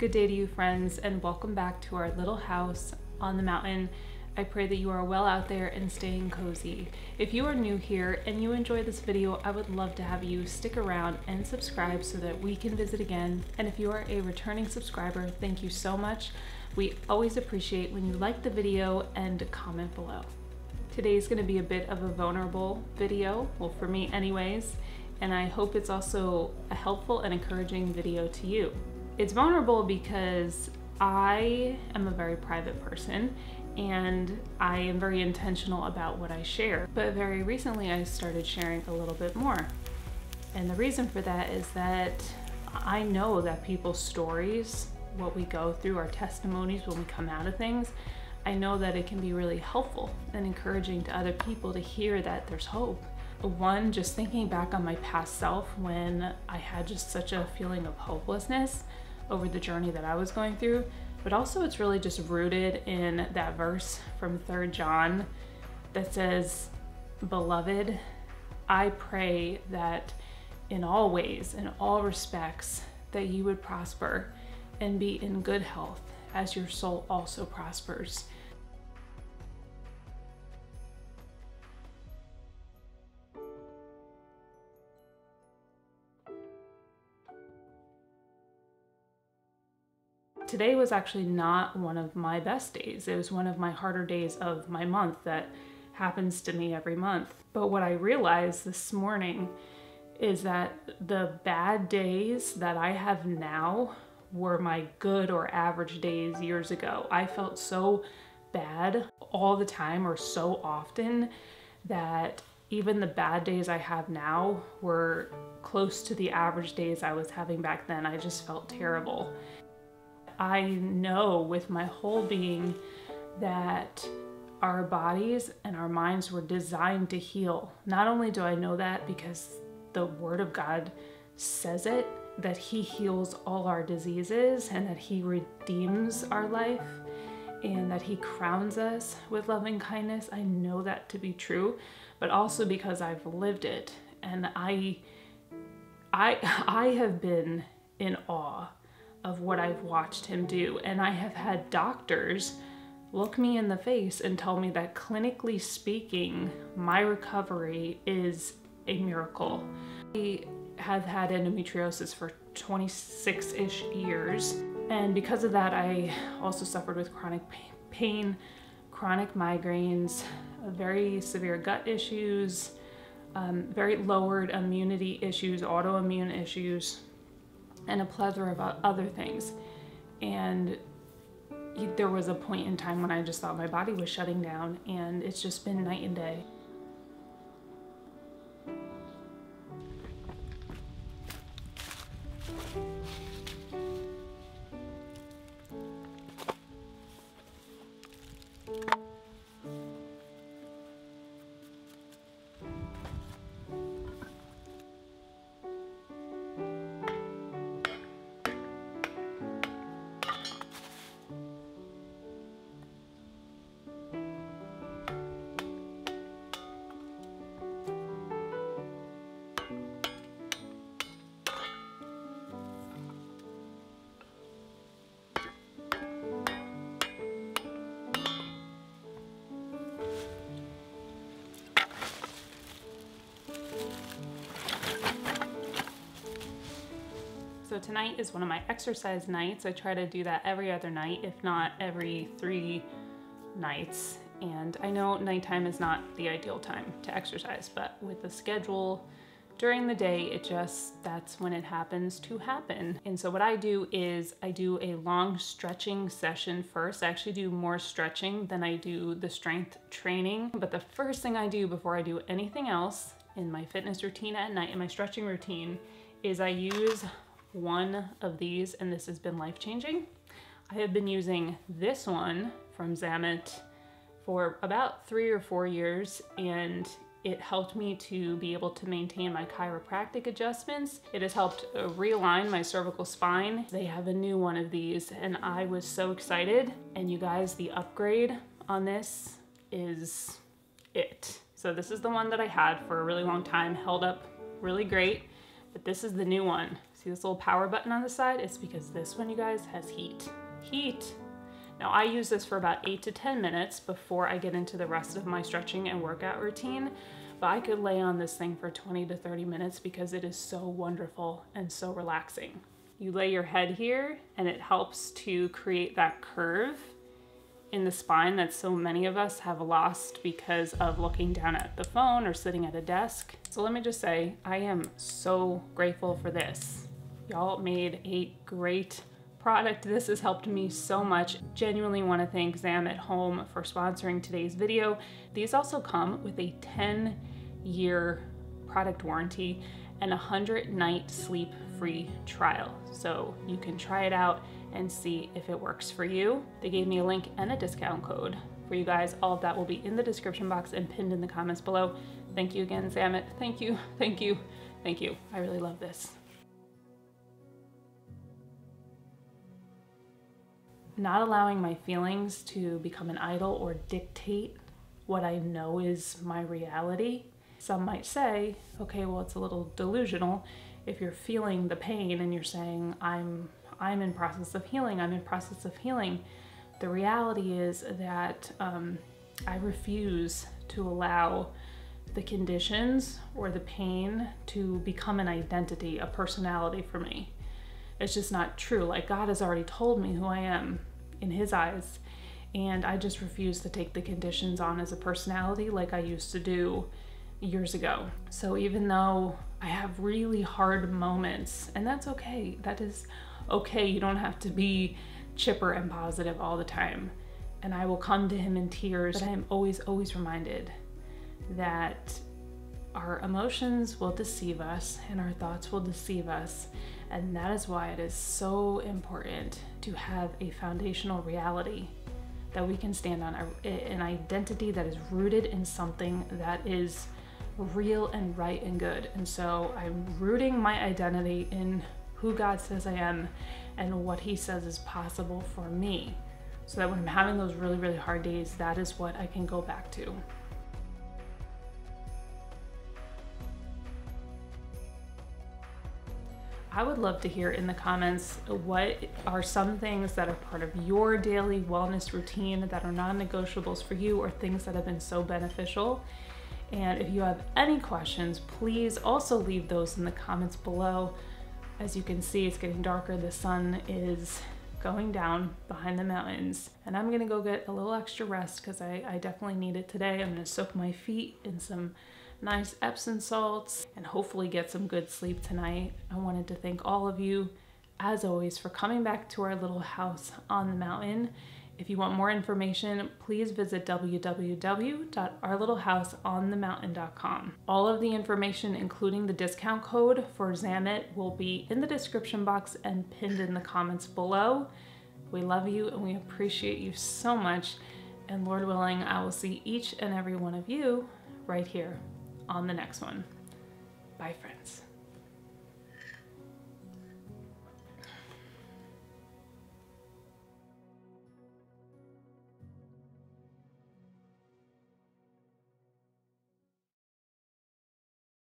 Good day to you, friends, and welcome back to our little house on the mountain. I pray that you are well out there and staying cozy. If you are new here and you enjoy this video, I would love to have you stick around and subscribe so that we can visit again. And if you are a returning subscriber, thank you so much. We always appreciate when you like the video and comment below. Today is going to be a bit of a vulnerable video, well for me anyways, and I hope it's also a helpful and encouraging video to you. It's vulnerable because I am a very private person and I am very intentional about what I share. But very recently I started sharing a little bit more. And the reason for that is that I know that people's stories, what we go through, our testimonies when we come out of things, I know that it can be really helpful and encouraging to other people to hear that there's hope. One, just thinking back on my past self when I had just such a feeling of hopelessness over the journey that I was going through, but also it's really just rooted in that verse from 3rd John that says, Beloved, I pray that in all ways, in all respects, that you would prosper and be in good health as your soul also prospers. Today was actually not one of my best days. It was one of my harder days of my month that happens to me every month. But what I realized this morning is that the bad days that I have now were my good or average days years ago. I felt so bad all the time or so often that even the bad days I have now were close to the average days I was having back then. I just felt terrible. I know with my whole being that our bodies and our minds were designed to heal. Not only do I know that because the Word of God says it, that He heals all our diseases and that He redeems our life and that He crowns us with loving kindness. I know that to be true, but also because I've lived it and I I I have been in awe of what I've watched him do. And I have had doctors look me in the face and tell me that clinically speaking, my recovery is a miracle. I have had endometriosis for 26 ish years. And because of that, I also suffered with chronic pain, chronic migraines, very severe gut issues, um, very lowered immunity issues, autoimmune issues, and a plethora of other things. And there was a point in time when I just thought my body was shutting down, and it's just been night and day. So tonight is one of my exercise nights. I try to do that every other night, if not every three nights. And I know nighttime is not the ideal time to exercise, but with the schedule during the day, it just, that's when it happens to happen. And so what I do is I do a long stretching session first. I actually do more stretching than I do the strength training. But the first thing I do before I do anything else in my fitness routine at night, in my stretching routine, is I use one of these and this has been life-changing. I have been using this one from Zamat for about three or four years and it helped me to be able to maintain my chiropractic adjustments. It has helped realign my cervical spine. They have a new one of these and I was so excited. And you guys, the upgrade on this is it. So this is the one that I had for a really long time, held up really great, but this is the new one. See this little power button on the side? It's because this one, you guys, has heat. Heat. Now I use this for about eight to 10 minutes before I get into the rest of my stretching and workout routine, but I could lay on this thing for 20 to 30 minutes because it is so wonderful and so relaxing. You lay your head here and it helps to create that curve in the spine that so many of us have lost because of looking down at the phone or sitting at a desk. So let me just say, I am so grateful for this. Y'all made a great product. This has helped me so much. Genuinely want to thank Zamat Home for sponsoring today's video. These also come with a 10 year product warranty and a 100 night sleep free trial. So you can try it out and see if it works for you. They gave me a link and a discount code for you guys. All of that will be in the description box and pinned in the comments below. Thank you again, Zamat. Thank you, thank you, thank you. I really love this. Not allowing my feelings to become an idol or dictate what I know is my reality. Some might say, okay, well, it's a little delusional if you're feeling the pain and you're saying, I'm, I'm in process of healing, I'm in process of healing. The reality is that um, I refuse to allow the conditions or the pain to become an identity, a personality for me. It's just not true. Like God has already told me who I am in His eyes, and I just refuse to take the conditions on as a personality like I used to do years ago. So even though I have really hard moments, and that's okay, that is okay. You don't have to be chipper and positive all the time. And I will come to Him in tears, but I am always, always reminded that our emotions will deceive us and our thoughts will deceive us. And that is why it is so important to have a foundational reality that we can stand on, an identity that is rooted in something that is real and right and good. And so I'm rooting my identity in who God says I am and what He says is possible for me. So that when I'm having those really, really hard days, that is what I can go back to. I would love to hear in the comments what are some things that are part of your daily wellness routine that are non negotiables for you or things that have been so beneficial. And if you have any questions, please also leave those in the comments below. As you can see, it's getting darker. The sun is going down behind the mountains. And I'm gonna go get a little extra rest because I, I definitely need it today. I'm gonna soak my feet in some nice Epsom salts and hopefully get some good sleep tonight. I wanted to thank all of you, as always, for coming back to our little house on the mountain. If you want more information, please visit www.ourlittlehouseonthemountain.com. All of the information, including the discount code for Zamat, will be in the description box and pinned in the comments below. We love you and we appreciate you so much. And Lord willing, I will see each and every one of you right here on the next one. Bye, friends.